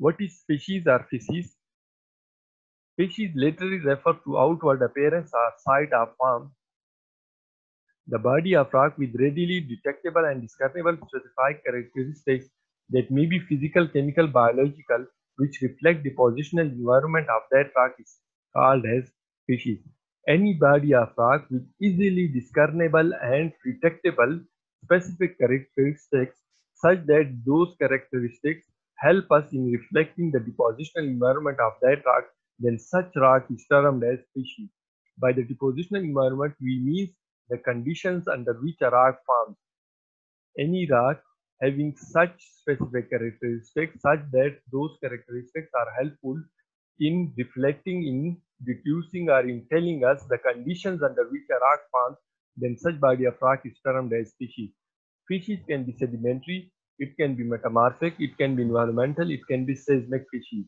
What is facies or facies? Facies literally refer to outward appearance or sight or form. The body of rock with readily detectable and discernible specified characteristics that may be physical, chemical, biological, which reflect the positional environment of that rock is called as facies. Any body of rock with easily discernible and detectable specific characteristics such that those characteristics help us in reflecting the depositional environment of that rock, then such rock is termed as facies. By the depositional environment, we mean the conditions under which a rock forms. Any rock having such specific characteristics such that those characteristics are helpful in reflecting in deducing or in telling us the conditions under which a rock forms, then such body of rock is termed as facies. Facies can be sedimentary, it can be metamorphic, it can be environmental, it can be seismic facies.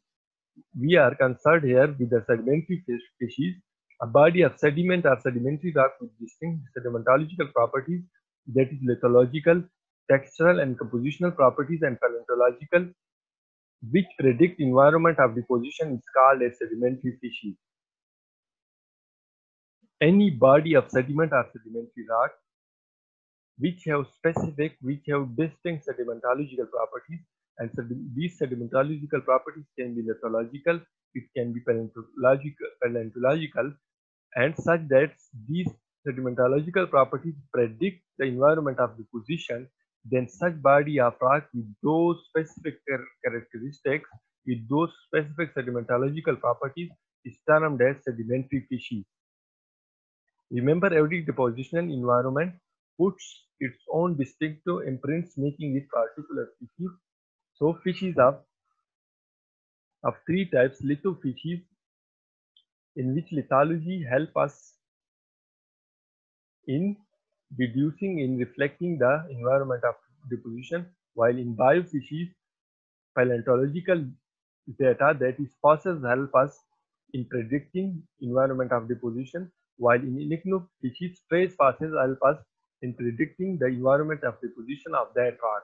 We are concerned here with the sedimentary facies, a body of sediment or sedimentary rock with distinct sedimentological properties that is lithological, textural and compositional properties and paleontological which predict environment of deposition is called a sedimentary facies. Any body of sediment or sedimentary rock which have specific, which have distinct sedimentological properties and these sedimentological properties can be lithological, it can be paleontological, paleontological and such that these sedimentological properties predict the environment of the deposition then such body of rock with those specific characteristics, with those specific sedimentological properties is termed as sedimentary facies. Remember every depositional environment puts its own distinctive imprints making it particular facies. So facies of, of three types, lithofacies, in which lithology help us in deducing in reflecting the environment of deposition, while in biofacies, paleontological data that is fossils help us in predicting environment of deposition, while in ichnofacies, trace fossils help us in predicting the environment of deposition of that rock.